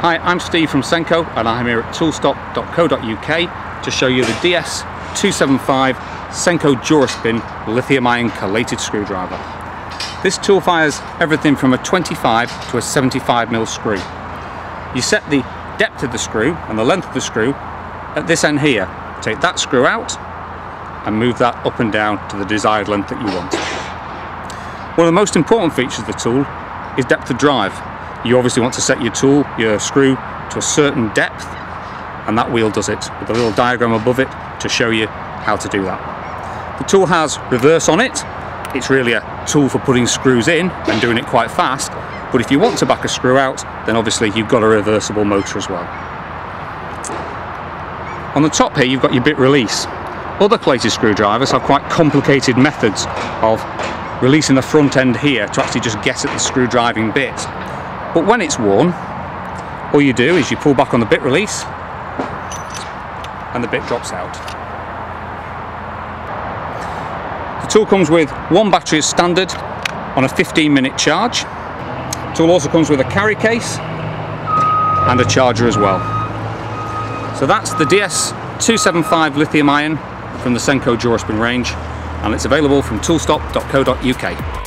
Hi, I'm Steve from Senco and I'm here at toolstop.co.uk to show you the DS275 Senco Duraspin lithium ion collated screwdriver. This tool fires everything from a 25 to a 75mm screw. You set the depth of the screw and the length of the screw at this end here. Take that screw out and move that up and down to the desired length that you want. One of the most important features of the tool is depth of drive you obviously want to set your tool, your screw, to a certain depth, and that wheel does it, with a little diagram above it to show you how to do that. The tool has reverse on it. It's really a tool for putting screws in and doing it quite fast, but if you want to back a screw out, then obviously you've got a reversible motor as well. On the top here, you've got your bit release. Other collated screwdrivers have quite complicated methods of releasing the front end here to actually just get at the screw driving bit. But when it's worn, all you do is you pull back on the bit release and the bit drops out. The tool comes with one battery as standard on a 15 minute charge. The tool also comes with a carry case and a charger as well. So that's the DS275 lithium ion from the Senco Duraspin range and it's available from toolstop.co.uk.